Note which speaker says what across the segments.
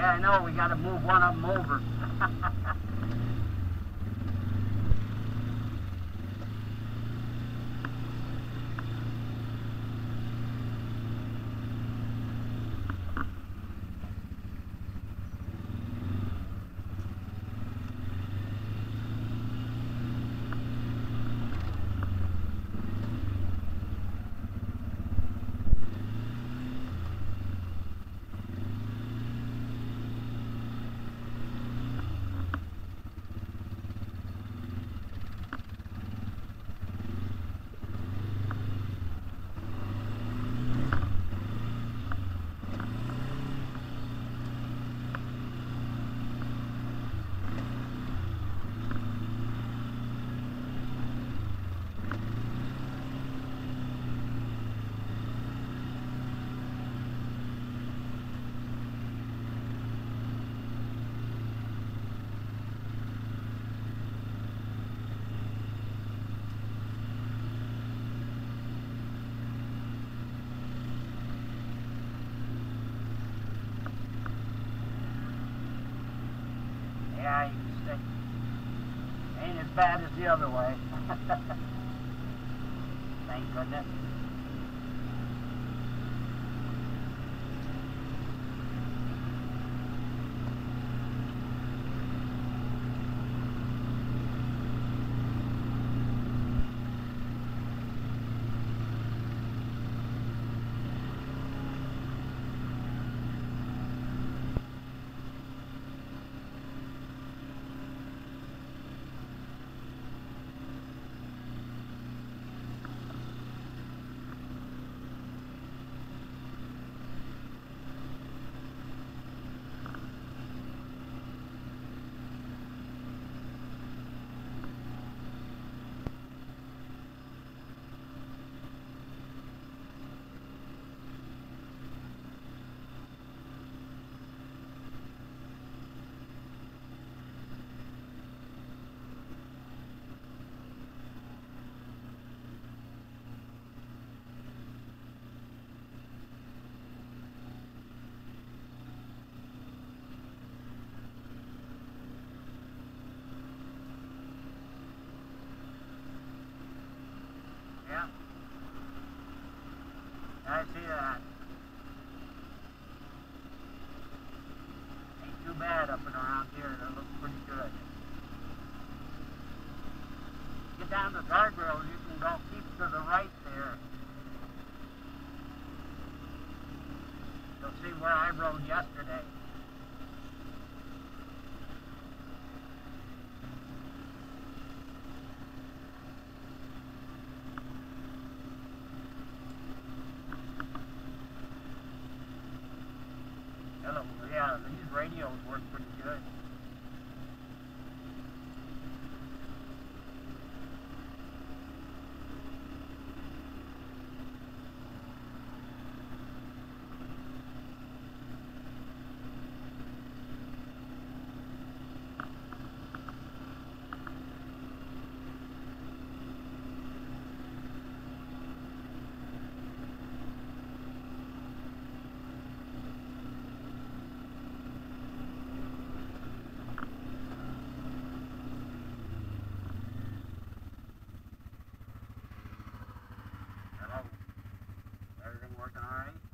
Speaker 1: Yeah, I know. We got to move one of them over. Can. Ain't as bad as the other way. Thank goodness. Yeah. See that. Ain't too bad up and around here. It looks pretty good. Get down the guardrail, you can go keep to the right there. You'll see where I rode yesterday. Hello. Yeah, these radios work pretty good. Hello. Everything working all right?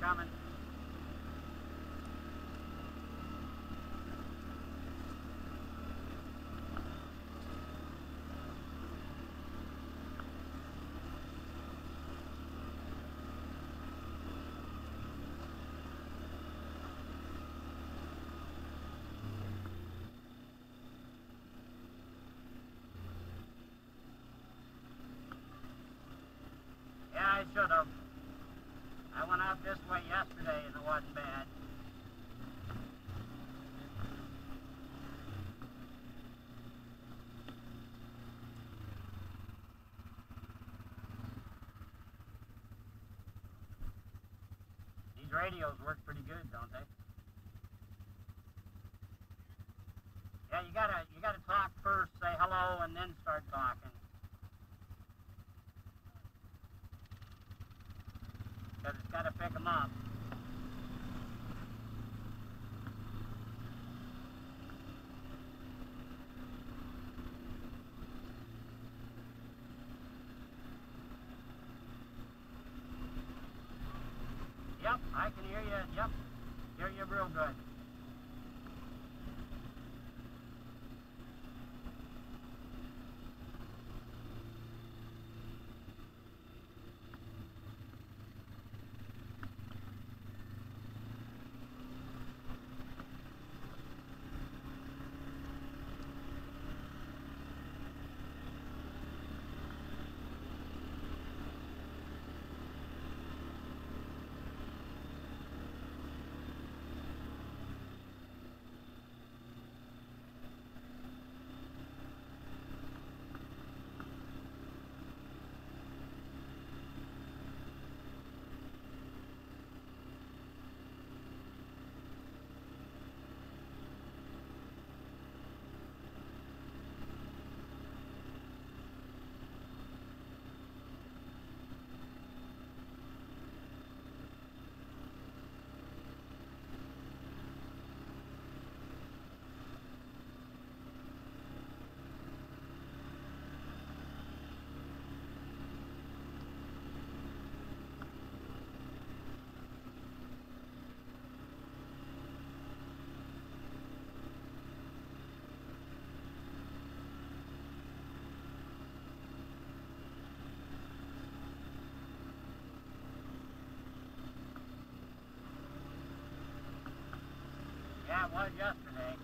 Speaker 1: Coming. Yeah, I should have. I went out this way yesterday and it wasn't bad. These radios work pretty good, don't they? Yeah, you gotta you gotta talk first, say hello, and then start talking. Because it's got to pick them up. Yep, Can hear you. Yep, hear you real good. Yeah, it was yesterday.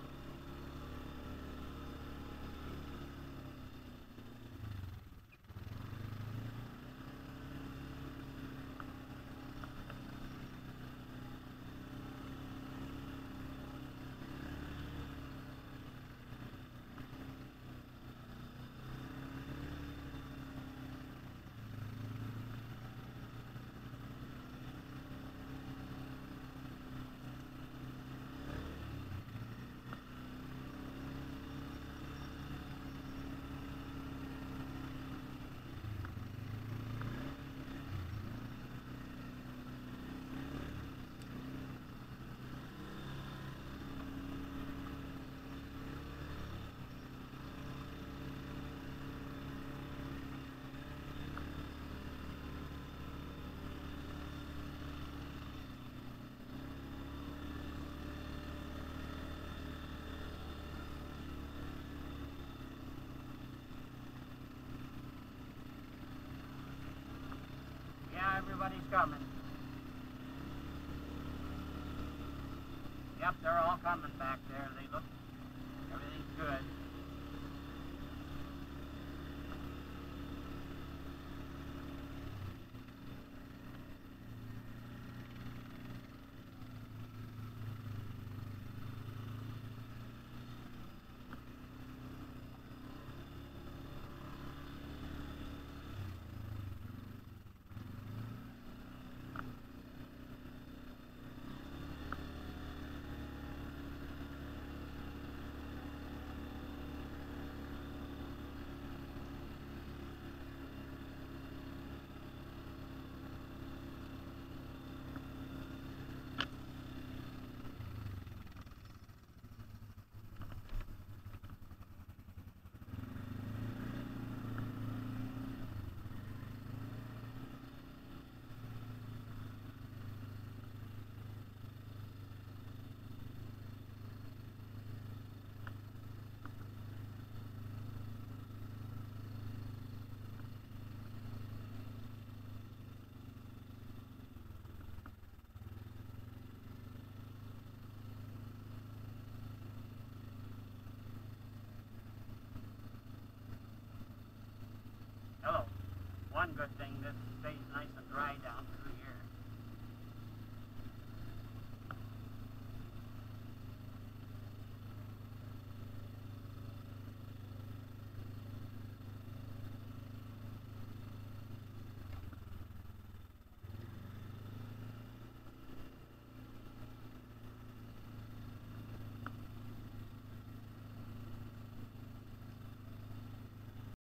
Speaker 1: Yeah, everybody's coming. Yep, they're all coming back there. They look, everything's good. Thing. This